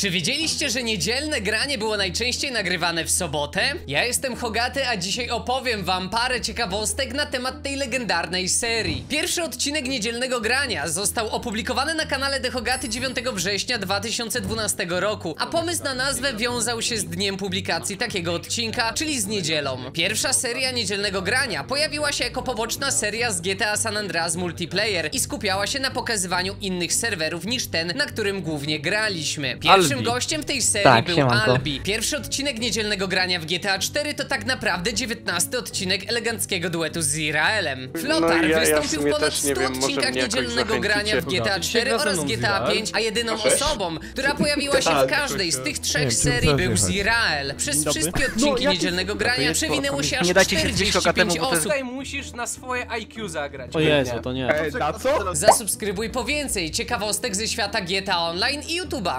Czy wiedzieliście, że niedzielne granie było najczęściej nagrywane w sobotę? Ja jestem Hogaty, a dzisiaj opowiem wam parę ciekawostek na temat tej legendarnej serii. Pierwszy odcinek niedzielnego grania został opublikowany na kanale The Hogaty 9 września 2012 roku, a pomysł na nazwę wiązał się z dniem publikacji takiego odcinka, czyli z niedzielą. Pierwsza seria niedzielnego grania pojawiła się jako poboczna seria z GTA San Andreas Multiplayer i skupiała się na pokazywaniu innych serwerów niż ten, na którym głównie graliśmy. Pierwszym Albi. gościem tej serii Tak, był siemanko. Albi. Pierwszy odcinek niedzielnego grania w GTA 4 to tak naprawdę 19 odcinek eleganckiego duetu z Izraelem. Flotar No ja- ja wystąpił sumie w ponad też nie 100 wiem, odcinkach niedzielnego grania w. GTA 4 Gra ze oraz GTA Izrael. 5, a jedyną osobą, która pojawiła się w Tak, każdej z tych trzech serii był chcesz Izrael. Przez wszystkie odcinki No, jaki- niedzielnego grania przewinęło się aż Nie dajcie się zbliżyć 45 temu, bo to jest- osób. Tutaj musisz na swoje IQ zagrać. O Jezu, to nie. Na co? Zasubskrybuj po więcej ciekawostek ze świata GTA Online i YouTube'a.